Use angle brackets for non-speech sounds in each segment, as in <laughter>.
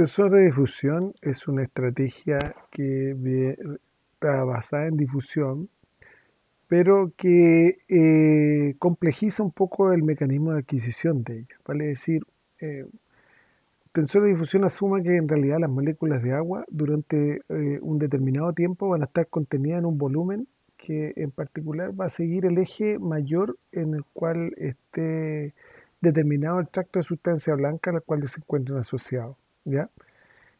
tensor de difusión es una estrategia que está basada en difusión, pero que eh, complejiza un poco el mecanismo de adquisición de ella. Vale decir, eh, tensor de difusión asume que en realidad las moléculas de agua durante eh, un determinado tiempo van a estar contenidas en un volumen que en particular va a seguir el eje mayor en el cual esté determinado el tracto de sustancia blanca al cual se encuentran asociados. ¿Ya?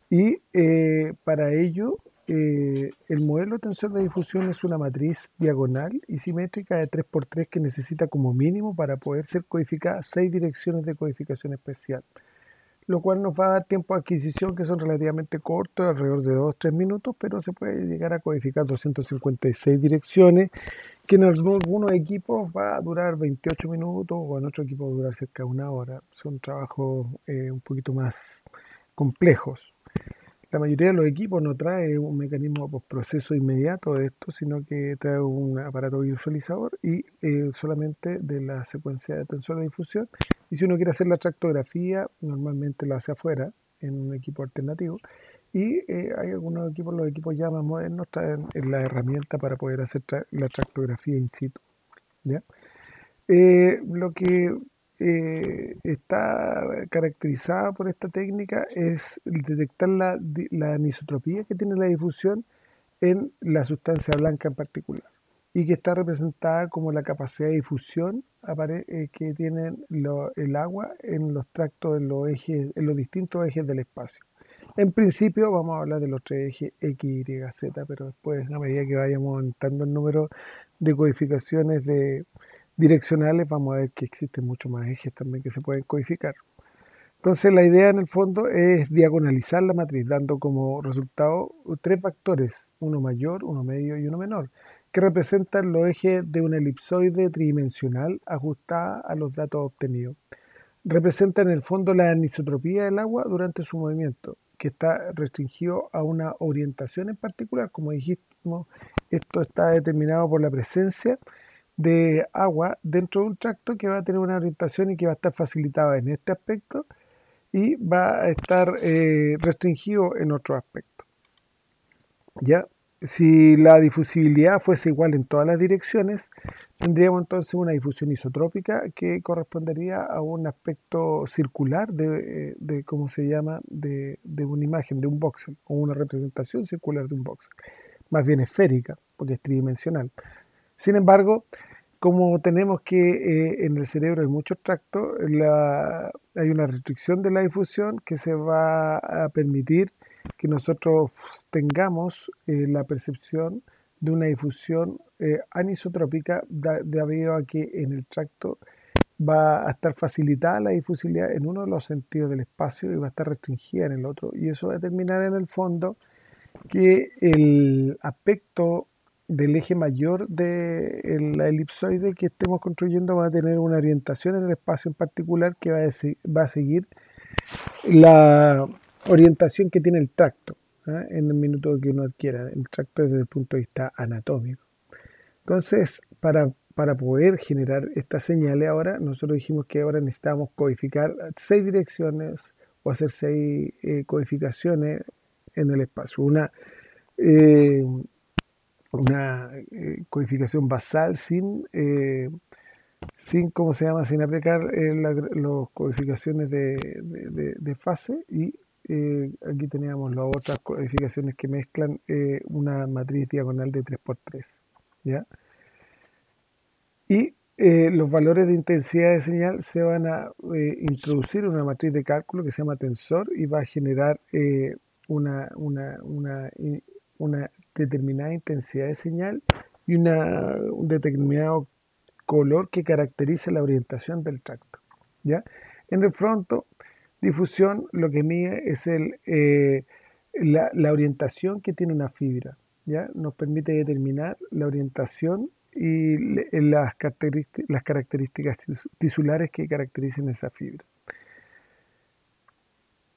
Y eh, para ello, eh, el modelo de tensor de difusión es una matriz diagonal y simétrica de 3x3 que necesita como mínimo para poder ser codificada seis direcciones de codificación especial lo cual nos va a dar tiempo de adquisición que son relativamente cortos, alrededor de 2-3 minutos, pero se puede llegar a codificar 256 direcciones, que en algunos equipos va a durar 28 minutos o en otros equipos va a durar cerca de una hora. Son trabajos eh, un poquito más complejos. La mayoría de los equipos no trae un mecanismo de proceso inmediato de esto, sino que trae un aparato visualizador y eh, solamente de la secuencia de tensor de difusión. Y si uno quiere hacer la tractografía, normalmente lo hace afuera, en un equipo alternativo. Y eh, hay algunos equipos, los equipos ya más modernos, traen la herramienta para poder hacer la tractografía in situ. ¿ya? Eh, lo que eh, está caracterizada por esta técnica es detectar la, la, anisotropía que tiene la difusión en la sustancia blanca en particular y que está representada como la capacidad de difusión eh, que tiene el agua en los tractos, en los, ejes, en los distintos ejes del espacio. En principio vamos a hablar de los tres ejes X, Y, Z, pero después a medida que vayamos aumentando el número de codificaciones de, direccionales, vamos a ver que existen muchos más ejes también que se pueden codificar. Entonces la idea en el fondo es diagonalizar la matriz, dando como resultado tres factores, uno mayor, uno medio y uno menor, que representan los ejes de una elipsoide tridimensional ajustada a los datos obtenidos. Representan en el fondo la anisotropía del agua durante su movimiento, que está restringido a una orientación en particular. Como dijimos, esto está determinado por la presencia de agua dentro de un tracto que va a tener una orientación y que va a estar facilitada en este aspecto y va a estar eh, restringido en otro aspecto. ¿Ya? Si la difusibilidad fuese igual en todas las direcciones, tendríamos entonces una difusión isotrópica que correspondería a un aspecto circular de, de ¿cómo se llama?, de, de, una imagen, de un voxel, o una representación circular de un voxel, más bien esférica, porque es tridimensional. Sin embargo, como tenemos que eh, en el cerebro hay muchos tractos, hay una restricción de la difusión que se va a permitir que nosotros tengamos eh, la percepción de una difusión eh, anisotrópica debido a que en el tracto va a estar facilitada la difusibilidad en uno de los sentidos del espacio y va a estar restringida en el otro. Y eso va a determinar en el fondo que el aspecto del eje mayor de la elipsoide que estemos construyendo va a tener una orientación en el espacio en particular que va a, va a seguir la orientación que tiene el tracto ¿ah? en el minuto que uno adquiera el tracto desde el punto de vista anatómico. Entonces, para, para poder generar estas señales ahora, nosotros dijimos que ahora necesitamos codificar seis direcciones o hacer seis eh, codificaciones en el espacio. Una eh, una eh, codificación basal sin, eh, sin, ¿cómo se llama?, sin aplicar eh, las codificaciones de, fase y aquí teníamos las otras codificaciones que mezclan una matriz diagonal de 3x3, ¿ya? Y los valores de intensidad de señal se van a introducir en una matriz de cálculo que se llama tensor y va a generar una, una, una, una determinada intensidad de señal y una, un determinado color que caracteriza la orientación del tracto. ¿ya? En el fronto, difusión lo que mide es el, eh, la, la, orientación que tiene una fibra. ¿ya? Nos permite determinar la orientación y las, características, las características tisulares que caracterizan esa fibra.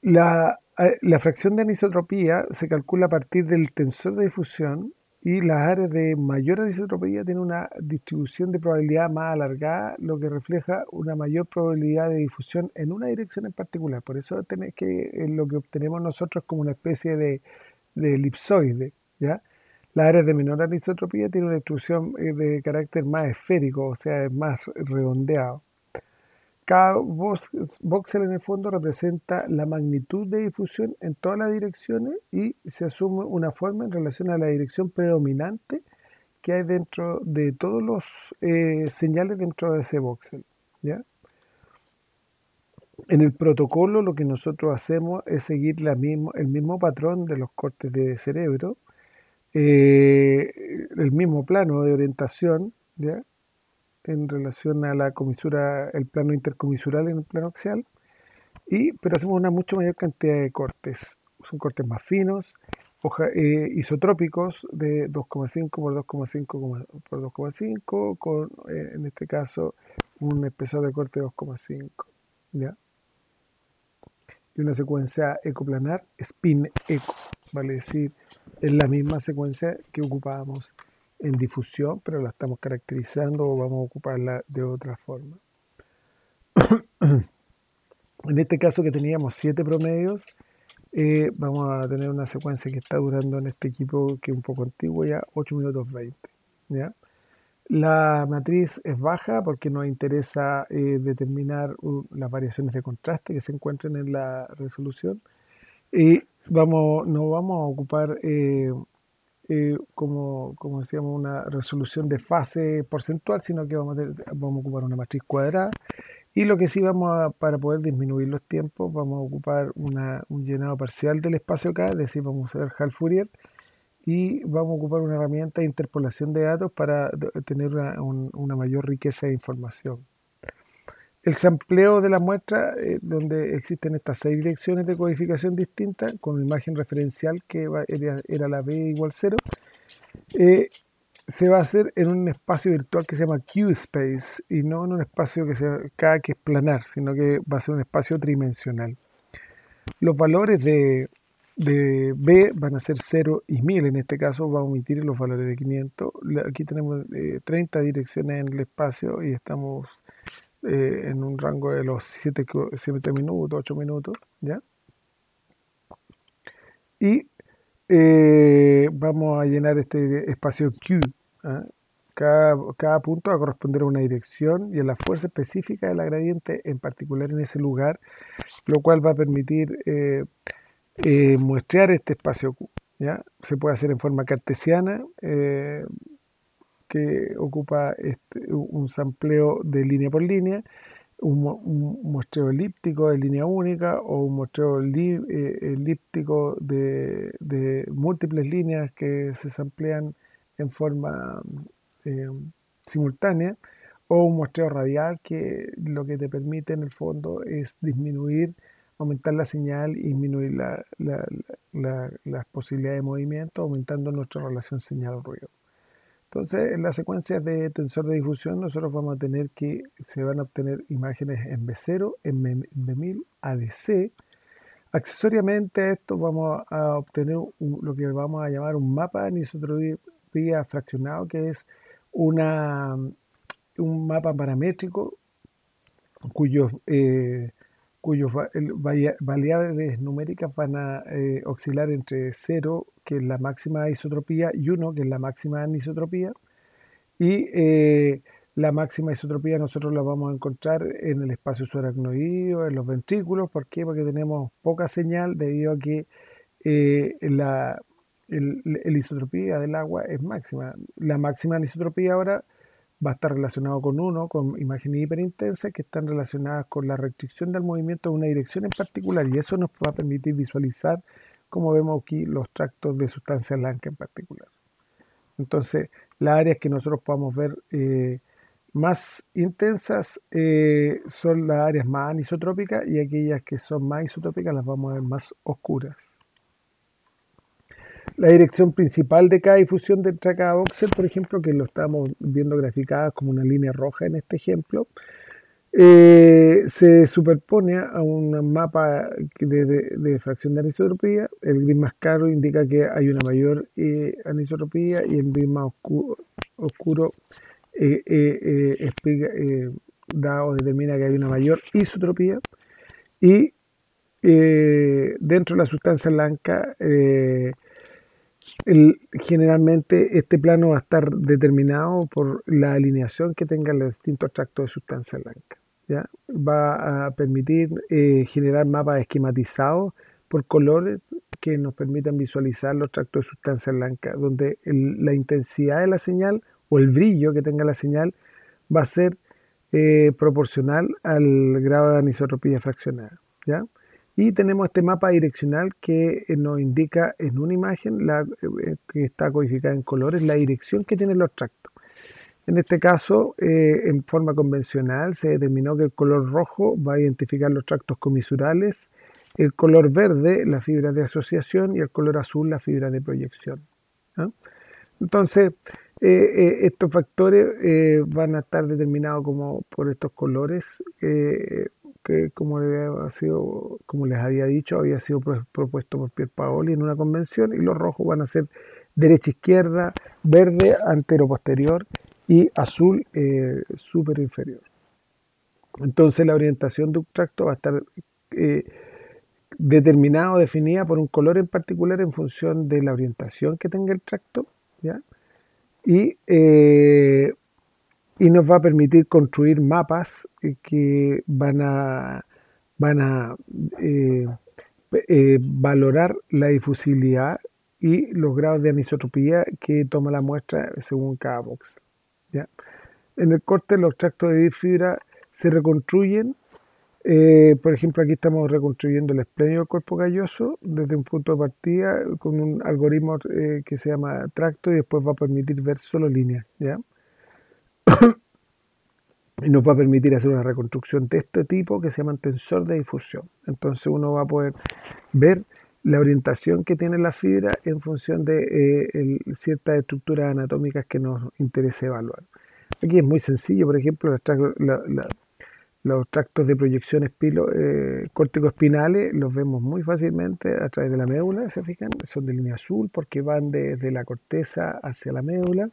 La la fracción de anisotropía se calcula a partir del tensor de difusión y las áreas de mayor anisotropía tienen una distribución de probabilidad más alargada, lo que refleja una mayor probabilidad de difusión en una dirección en particular. Por eso tenés que eh, lo que obtenemos nosotros como una especie de, de elipsoide. ¿ya? Las áreas de menor anisotropía tienen una distribución eh, de carácter más esférico, o sea, es más redondeado. Cada voxel en el fondo representa la magnitud de difusión en todas las direcciones y se asume una forma en relación a la dirección predominante que hay dentro de todos los eh, señales dentro de ese voxel. En el protocolo lo que nosotros hacemos es seguir el mismo patrón de los cortes de cerebro, eh, el mismo plano de orientación, ¿ya? En relación a la comisura, el plano intercomisural en el plano axial, y, pero hacemos una mucho mayor cantidad de cortes. Son cortes más finos, eh, isotrópicos de 2,5 por 2,5 por 2,5, con eh, en este caso un espesor de corte de 2,5. ¿ya? Y una secuencia ecoplanar spin eco, vale decir, es la misma secuencia que ocupábamos en difusión, pero la estamos caracterizando o vamos a ocuparla de otra forma. <coughs> en este caso que teníamos 7 promedios, eh, vamos a tener una secuencia que está durando en este equipo que es un poco antiguo ya, 8 minutos 20. ¿ya? La matriz es baja porque nos interesa eh, determinar las variaciones de contraste que se encuentran en la resolución. Y vamos, no vamos a ocupar eh, eh, como, como decíamos, una resolución de fase porcentual, sino que vamos a, vamos a ocupar una matriz cuadrada. Y lo que sí vamos a, para poder disminuir los tiempos, vamos a ocupar una, un llenado parcial del espacio K, es decir, vamos a ver Hal Fourier, y vamos a ocupar una herramienta de interpolación de datos para tener una, una mayor riqueza de información. El sampleo de la muestra, eh, donde existen estas seis direcciones de codificación distintas, con imagen referencial que era, la B igual 0, eh, se va a hacer en un espacio virtual que se llama Q-Space y no en un espacio que sea K que es planar, sino que va a ser un espacio tridimensional. Los valores de, B van a ser 0 y 1000, en este caso va a omitir los valores de 500. Aquí tenemos 30 eh, direcciones en el espacio y estamos eh, en un rango de los 7, minutos, 8 minutos, ¿ya? Y eh, vamos a llenar este espacio Q. ¿ah? Cada, punto va a corresponder a una dirección y a la fuerza específica de la gradiente, en particular en ese lugar, lo cual va a permitir eh, muestrear este espacio Q. ¿ya? Se puede hacer en forma cartesiana, que ocupa este, un sampleo de línea por línea, un, muestreo elíptico de línea única o un muestreo eh, elíptico de, múltiples líneas que se samplean en forma eh, simultánea o un muestreo radial que lo que te permite en el fondo es disminuir, aumentar la señal y disminuir la, las posibilidades de movimiento, aumentando nuestra relación señal-ruido. Entonces, en las secuencias de tensor de difusión, nosotros vamos a tener que se van a obtener imágenes en B0, en B1000, ADC. Accesoriamente a esto vamos a obtener lo que vamos a llamar un mapa anisotropía fraccionado, que es una, un mapa paramétrico cuyos eh, cuyas variables numéricas van a eh, oscilar entre 0, que es la máxima isotropía, y 1, que es la máxima anisotropía. Y eh, la máxima isotropía nosotros la vamos a encontrar en el espacio subaracnoideo, en los ventrículos. ¿Por qué? Porque tenemos poca señal debido a que eh, la isotropía del agua es máxima. La máxima anisotropía ahora va a estar relacionado con uno, con imágenes hiperintensas que están relacionadas con la restricción del movimiento de una dirección en particular y eso nos va a permitir visualizar, como vemos aquí, los tractos de sustancia blanca en particular. Entonces, las áreas que nosotros podamos ver eh, más intensas eh, son las áreas más anisotrópicas y aquellas que son más isotrópicas las vamos a ver más oscuras. La dirección principal de cada difusión de cada voxel, por ejemplo, que lo estamos viendo graficada como una línea roja en este ejemplo, eh, se superpone a un mapa de, fracción de anisotropía. El gris más claro indica que hay una mayor eh, anisotropía y el gris más oscuro, eh, da o determina que hay una mayor isotropía. Y dentro de la sustancia blanca, generalmente este plano va a estar determinado por la alineación que tengan los distintos tractos de sustancia blanca va a permitir eh, generar mapas esquematizados por colores que nos permitan visualizar los tractos de sustancia blanca, donde la intensidad de la señal o el brillo que tenga la señal va a ser eh, proporcional al grado de anisotropía fraccionada. Y tenemos este mapa direccional que eh, nos indica en una imagen la, que está codificada en colores la dirección que tienen los tractos. En este caso, eh, en forma convencional, se determinó que el color rojo va a identificar los tractos comisurales, el color verde, la fibra de asociación, y el color azul, la fibra de proyección. Entonces, eh, eh, estos factores van a estar determinados como por estos colores, que como, ha sido, como les había dicho, había sido propuesto por Pierre Paoli en una convención, y los rojos van a ser derecha-izquierda, verde antero-posterior y azul eh, super inferior. Entonces la orientación de un tracto va a estar eh, determinada o definida por un color en particular en función de la orientación que tenga el tracto, ¿ya? Y, eh, y nos va a permitir construir mapas que van a, van a valorar la difusibilidad y los grados de anisotropía que toma la muestra según cada box. En el corte los tractos de fibra se reconstruyen. Eh, por ejemplo, aquí estamos reconstruyendo el esplénido del cuerpo calloso desde un punto de partida con un algoritmo eh, que se llama tracto y después va a permitir ver solo líneas. ¿ya? Y nos va a permitir hacer una reconstrucción de este tipo que se llama tensor de difusión. Entonces uno va a poder ver la orientación que tiene la fibra en función de eh, ciertas estructuras anatómicas que nos interese evaluar. Aquí es muy sencillo, por ejemplo, los tractos de proyección eh, espinales los vemos muy fácilmente a través de la médula, ¿se fijan? Son de línea azul porque van desde la corteza hacia la médula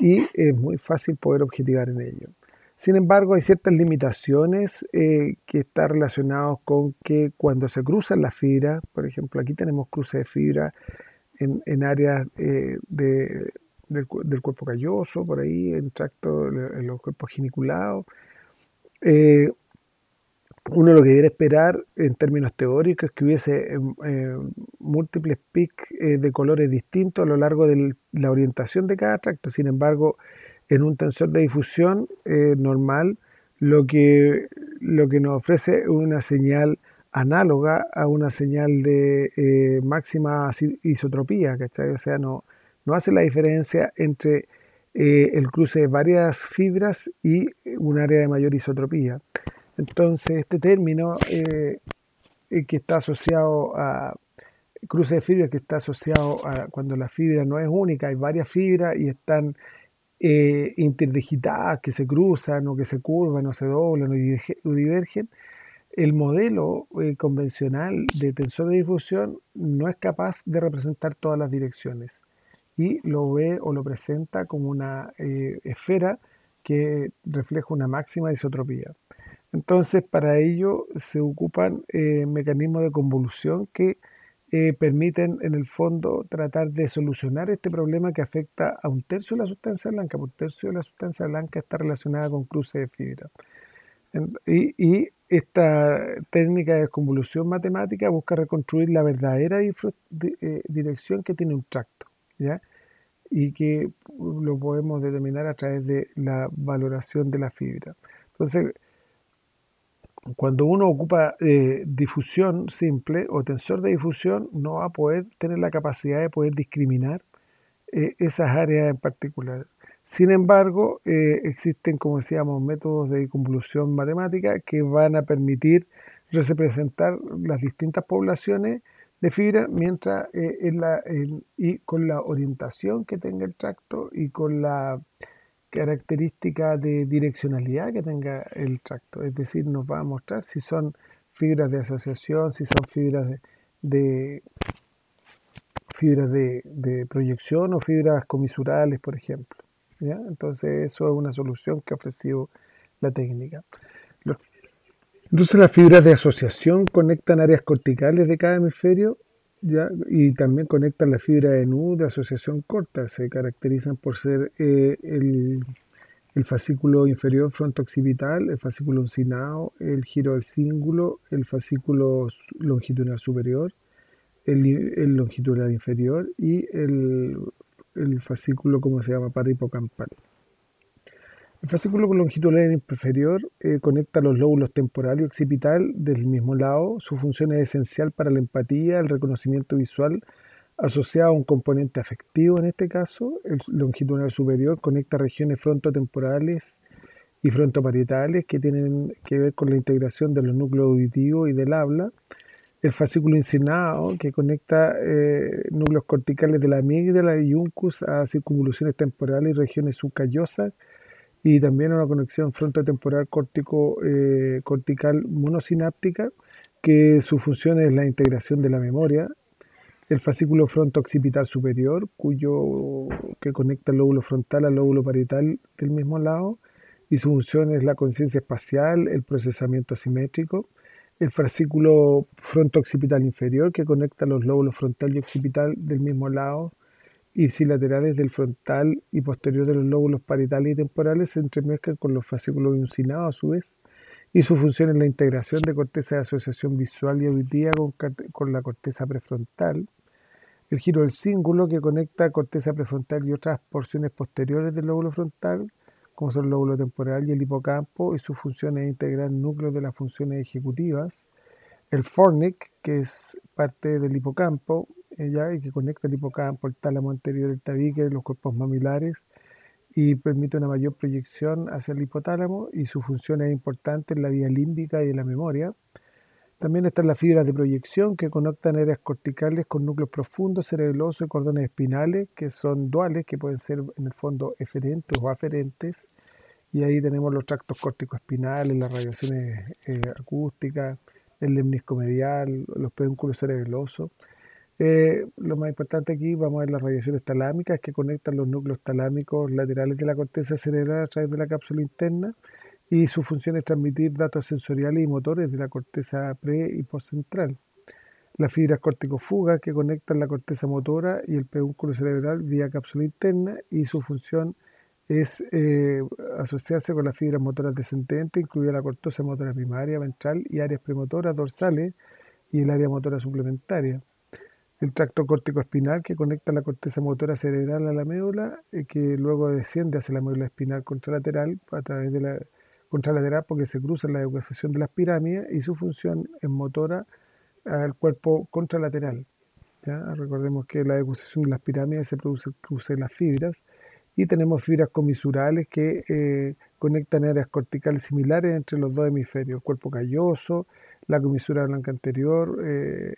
y es muy fácil poder objetivar en ellos. Sin embargo, hay ciertas limitaciones eh, que están relacionadas con que cuando se cruzan las fibras, por ejemplo, aquí tenemos cruce de fibra en, áreas eh, del, cuerpo calloso, por ahí, en tracto, en los cuerpos giniculados. Eh, uno lo que quiere esperar en términos teóricos es que hubiese múltiples pics de colores distintos a lo largo de la orientación de cada tracto. Sin embargo, en un tensor de difusión eh, normal lo que, lo que nos ofrece es una señal análoga a una señal de eh, máxima isotropía, ¿cachai? O sea, no, no hace la diferencia entre eh, el cruce de varias fibras y un área de mayor isotropía. Entonces, este término que está asociado a cruce de fibras, que está asociado a cuando la fibra no es única, hay varias fibras y están eh, interdigitadas que se cruzan o que se curvan o se doblan o divergen, el modelo eh, convencional de tensor de difusión no es capaz de representar todas las direcciones y lo ve o lo presenta como una eh, esfera que refleja una máxima isotropía. Entonces, para ello se ocupan mecanismos de convolución que eh, permiten en el fondo tratar de solucionar este problema que afecta a un tercio de la sustancia blanca, un tercio de la sustancia blanca está relacionada con cruce de fibra. Y, esta técnica de convolución matemática busca reconstruir la verdadera eh, dirección que tiene un tracto, ¿ya? y que lo podemos determinar a través de la valoración de la fibra. Entonces, cuando uno ocupa eh, difusión simple o tensor de difusión, no va a poder tener la capacidad de poder discriminar eh, esas áreas en particular. Sin embargo, eh, existen, como decíamos, métodos de convolución matemática que van a permitir representar las distintas poblaciones de fibra mientras en la, y con la orientación que tenga el tracto y con la característica de direccionalidad que tenga el tracto, es decir, nos va a mostrar si son fibras de asociación, si son fibras de, fibras de, proyección o fibras comisurales, por ejemplo. Entonces, eso es una solución que ha ofrecido la técnica. Entonces, las fibras de asociación conectan áreas corticales de cada hemisferio y también conectan la fibra de nu de asociación corta. Se caracterizan por ser eh, el, fascículo inferior fronto-occipital, el fascículo uncinado, el giro del cíngulo, el fascículo longitudinal superior, el, longitudinal inferior y el, el fascículo, como se llama, para hipocampal. El fascículo longitudinal inferior eh, conecta los lóbulos temporal y occipital del mismo lado. Su función es esencial para la empatía, el reconocimiento visual asociado a un componente afectivo en este caso. El longitudinal superior conecta regiones frontotemporales y frontoparietales que tienen que ver con la integración de los núcleos auditivos y del habla. El fascículo incinado que conecta eh, núcleos corticales de la amígdala y uncus a circunvoluciones temporales y regiones subcallosas y también una conexión frontotemporal cortico, eh, cortical monosináptica, que su función es la integración de la memoria, el fascículo fronto-occipital superior, cuyo, que conecta el lóbulo frontal al lóbulo parietal del mismo lado, y su función es la conciencia espacial, el procesamiento simétrico, el fascículo fronto-occipital inferior, que conecta los lóbulos frontal y occipital del mismo lado, laterales del frontal y posterior de los lóbulos parietales y temporales se entremezclan con los fascículos uncinados a su vez, y su función es la integración de corteza de asociación visual y auditiva con, la corteza prefrontal, el giro del cíngulo que conecta corteza prefrontal y otras porciones posteriores del lóbulo frontal, como son el lóbulo temporal y el hipocampo, y su función es integrar núcleos de las funciones ejecutivas, el fornic, que es parte del hipocampo, y que conecta el hipocampo, el tálamo anterior, el tabique, los cuerpos mamilares y permite una mayor proyección hacia el hipotálamo y su función es importante en la vía límbica y en la memoria. También están las fibras de proyección que conectan áreas corticales con núcleos profundos, cerebelosos y cordones espinales, que son duales, que pueden ser en el fondo eferentes o aferentes. Y ahí tenemos los tractos córtico-espinales, las radiaciones eh, acústicas, el lemnisco medial, los pedúnculos cerebelosos. Eh, lo más importante aquí, vamos a ver las radiaciones talámicas que conectan los núcleos talámicos laterales de la corteza cerebral a través de la cápsula interna y su función es transmitir datos sensoriales y motores de la corteza pre y postcentral. Las fibras corticofugas que conectan la corteza motora y el pedúnculo cerebral vía cápsula interna y su función es eh, asociarse con las fibras motoras descendentes, incluida la cortosa motora primaria, ventral y áreas premotoras dorsales y el área motora suplementaria el tracto córtico espinal que conecta la corteza motora cerebral a la médula, y que luego desciende hacia la médula espinal contralateral a través de la contralateral porque se cruza la ecuación de las pirámides y su función es motora al cuerpo contralateral. Recordemos que la ecuación de las pirámides se produce cruce las fibras y tenemos fibras comisurales que eh, conectan áreas corticales similares entre los dos hemisferios, el cuerpo calloso, la comisura blanca anterior, eh,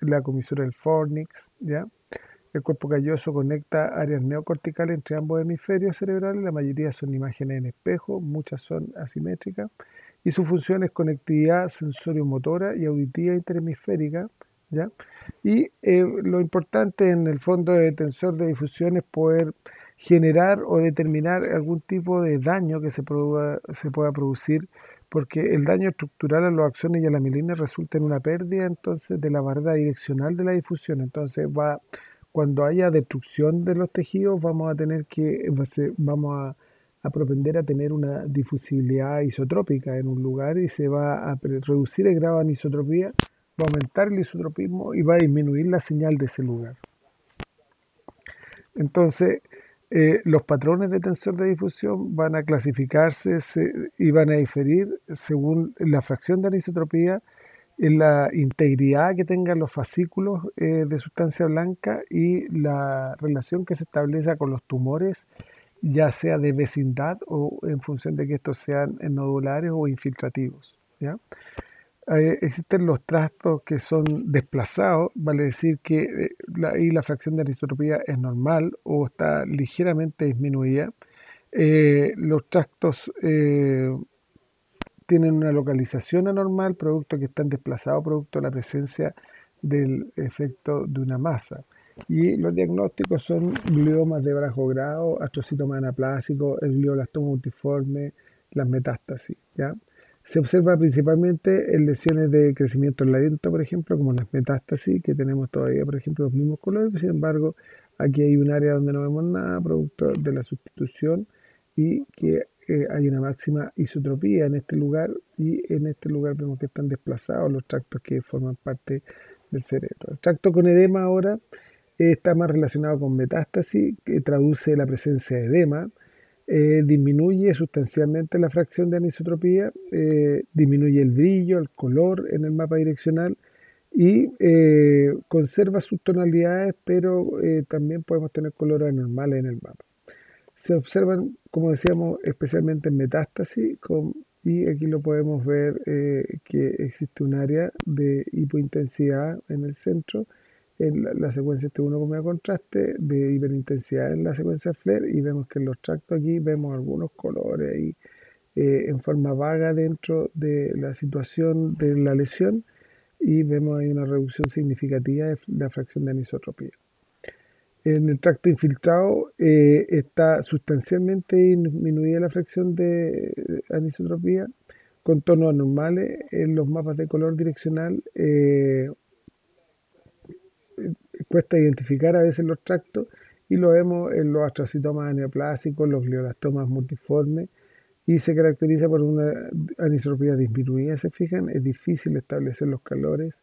la comisura del fornix, ¿ya? El cuerpo calloso conecta áreas neocorticales entre ambos hemisferios cerebrales, la mayoría son imágenes en espejo, muchas son asimétricas, y su función es conectividad sensorio-motora y auditiva interhemisférica, ¿ya? Y eh, lo importante en el fondo de tensor de difusión es poder generar o determinar algún tipo de daño que se, se pueda producir porque el daño estructural a los axones y a la mielina resulta en una pérdida entonces de la barrera direccional de la difusión. Entonces va cuando haya destrucción de los tejidos vamos a tener que vamos a, a propender a tener una difusibilidad isotrópica en un lugar y se va a reducir el grado de anisotropía, va a aumentar el isotropismo y va a disminuir la señal de ese lugar. Entonces, eh, los patrones de tensor de difusión van a clasificarse y van a diferir según la fracción de anisotropía, la integridad que tengan los fascículos eh, de sustancia blanca y la relación que se establece con los tumores, ya sea de vecindad o en función de que estos sean nodulares o infiltrativos. ¿ya? Eh, existen los trastos que son desplazados, vale decir que eh, ahí la fracción de anisotropía es normal o está ligeramente disminuida. Eh, los tractos eh, tienen una localización anormal, producto que están desplazados, producto de la presencia del efecto de una masa. Y los diagnósticos son gliomas de bajo grado, astrocitoma anaplásico, el glioblastoma multiforme, las metástasis. ¿ya? Se observa principalmente en lesiones de crecimiento lento, por ejemplo, como las metástasis, que tenemos todavía, por ejemplo, los mismos colores. Sin embargo, aquí hay un área donde no vemos nada, producto de la sustitución, y que eh, hay una máxima isotropía en este lugar, y en este lugar vemos que están desplazados los tractos que forman parte del cerebro. El tracto con edema ahora está más relacionado con metástasis, que traduce la presencia de edema, eh, disminuye sustancialmente la fracción de anisotropía, eh, disminuye el brillo, el color en el mapa direccional y eh, conserva sus tonalidades, pero también podemos tener colores anormales en el mapa. Se observan, como decíamos, especialmente en metástasis, y aquí lo podemos ver que existe un área de hipointensidad en el centro en la, secuencia T1 con medio contraste de hiperintensidad en la secuencia FLAIR y vemos que en los tractos aquí vemos algunos colores ahí eh, en forma vaga dentro de la situación de la lesión y vemos ahí una reducción significativa de la fracción de anisotropía. En el tracto infiltrado eh, está sustancialmente disminuida la fracción de anisotropía con tonos anormales en los mapas de color direccional eh, cuesta identificar a veces los tractos y lo vemos en los astrocitomas neoplásicos, los glioblastomas multiformes y se caracteriza por una anisotropía disminuida, se fijan, es difícil establecer los calores,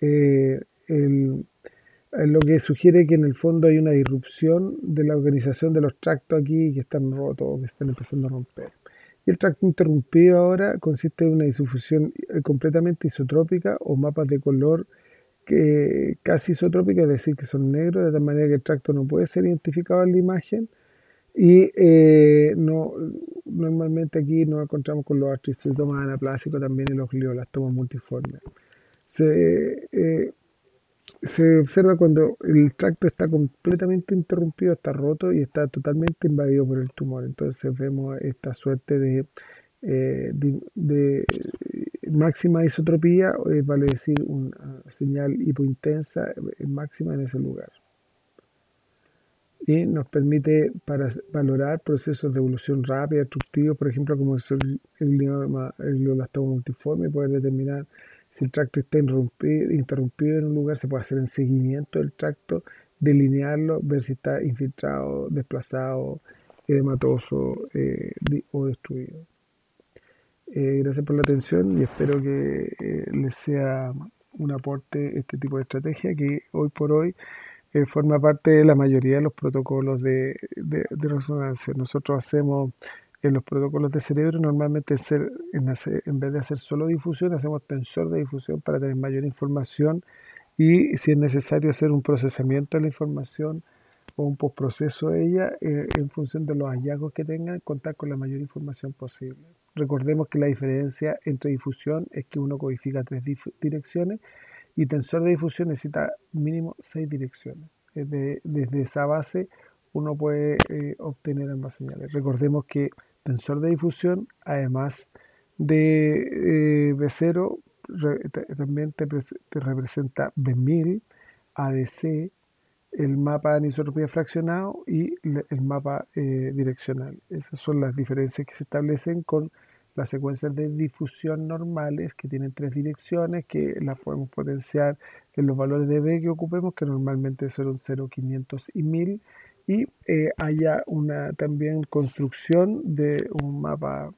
eh, lo que sugiere que en el fondo hay una disrupción de la organización de los tractos aquí que están rotos o que están empezando a romper. Y el tracto interrumpido ahora consiste en una difusión eh, completamente isotrópica o mapas de color casi isotrópica, es decir, que son negros, de tal manera que el tracto no puede ser identificado en la imagen. Y eh, no, normalmente aquí nos encontramos con los artristomas anaplásicos también y los glioblastomas multiformes. Se, eh, se observa cuando el tracto está completamente interrumpido, está roto y está totalmente invadido por el tumor. Entonces vemos esta suerte de, eh, de máxima isotropía, eh, vale decir una señal hipointensa eh, máxima en ese lugar. Y nos permite para valorar procesos de evolución rápida, destructivos, por ejemplo, como es el, glioblastoma multiforme, poder determinar si el tracto está interrumpido en un lugar, se puede hacer el seguimiento del tracto, delinearlo, ver si está infiltrado, desplazado, edematoso eh, o destruido. Eh, gracias por la atención y espero que eh, les sea un aporte este tipo de estrategia que hoy por hoy eh, forma parte de la mayoría de los protocolos de, resonancia. Nosotros hacemos en los protocolos de cerebro normalmente ser, en, en, vez de hacer solo difusión, hacemos tensor de difusión para tener mayor información y si es necesario hacer un procesamiento de la información o un postproceso de ella en función de los hallazgos que tengan, contar con la mayor información posible. Recordemos que la diferencia entre difusión es que uno codifica tres direcciones y tensor de difusión necesita mínimo seis direcciones. Desde, esa base uno puede eh, obtener ambas señales. Recordemos que tensor de difusión, además de eh, B0, también te, representa B1000, ADC, el mapa de anisotropía fraccionado y el mapa eh, direccional. Esas son las diferencias que se establecen con las secuencias de difusión normales que tienen tres direcciones que las podemos potenciar en los valores de B que ocupemos, que normalmente son 0, 500 y 1000, y eh, haya una también construcción de un mapa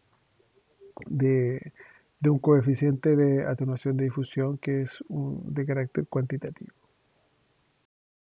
de, de un coeficiente de atenuación de difusión que es un, de carácter cuantitativo.